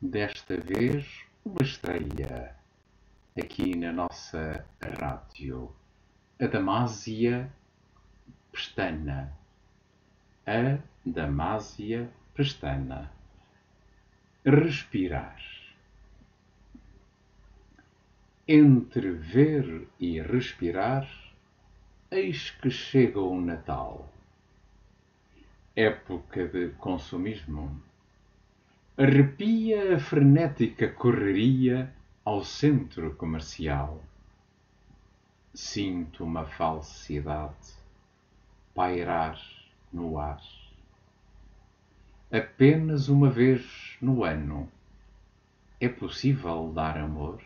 desta vez uma estreia aqui na nossa rádio, a Damásia Pestana. A Damásia Pestana. Respirar. Entre ver e respirar, eis que chega o Natal. Época de consumismo Arrepia a frenética correria ao centro comercial. Sinto uma falsidade pairar no ar. Apenas uma vez no ano é possível dar amor.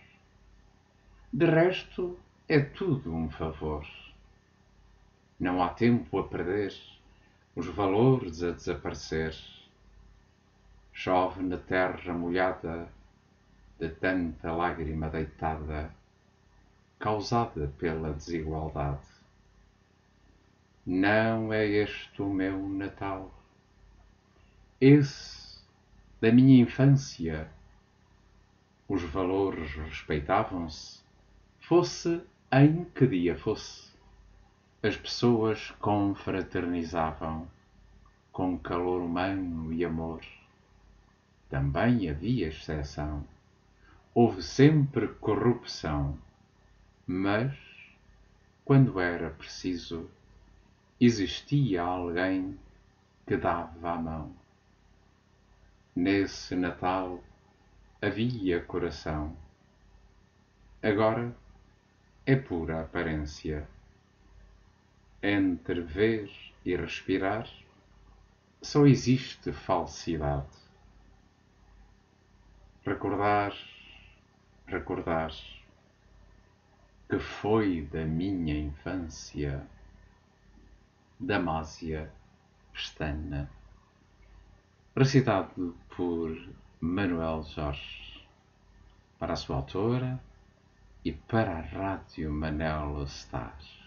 De resto, é tudo um favor. Não há tempo a perder, os valores a desaparecer Chove na terra molhada de tanta lágrima deitada, causada pela desigualdade. Não é este o meu Natal. Esse, da minha infância, os valores respeitavam-se, fosse em que dia fosse. As pessoas confraternizavam com calor humano e amor também havia exceção. Houve sempre corrupção, mas, quando era preciso, existia alguém que dava a mão. Nesse Natal havia coração. Agora é pura aparência. Entre ver e respirar só existe falsidade recordar, recordar que foi da minha infância Damásia Pestana, recitado por Manuel Jorge, para a sua autora e para a Rádio Manela Stars.